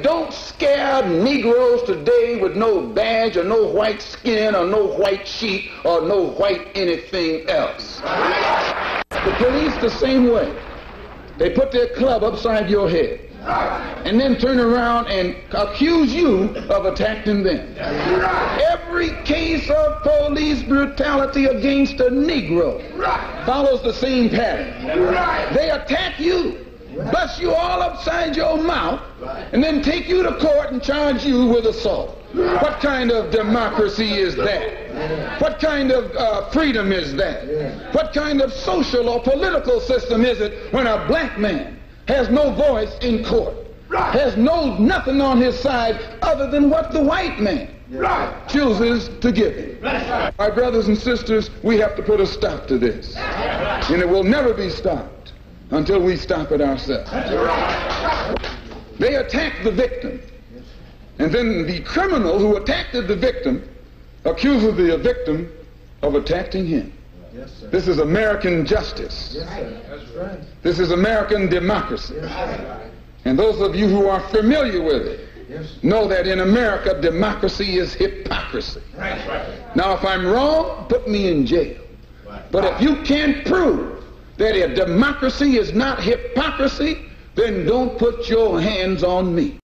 Don't scare Negroes today with no badge or no white skin or no white sheet or no white anything else. The police the same way. They put their club upside your head and then turn around and accuse you of attacking them. Every case of police brutality against a Negro follows the same pattern. They attack you bust you all upside your mouth, and then take you to court and charge you with assault. What kind of democracy is that? What kind of uh, freedom is that? What kind of social or political system is it when a black man has no voice in court, has no nothing on his side other than what the white man chooses to give him? My brothers and sisters, we have to put a stop to this, and it will never be stopped until we stop it ourselves. They attack the victim. And then the criminal who attacked the victim accuses the victim of attacking him. Yes, this is American justice. Yes, this is American democracy. Yes, and those of you who are familiar with it know that in America, democracy is hypocrisy. Now, if I'm wrong, put me in jail. But if you can't prove that if democracy is not hypocrisy, then don't put your hands on me.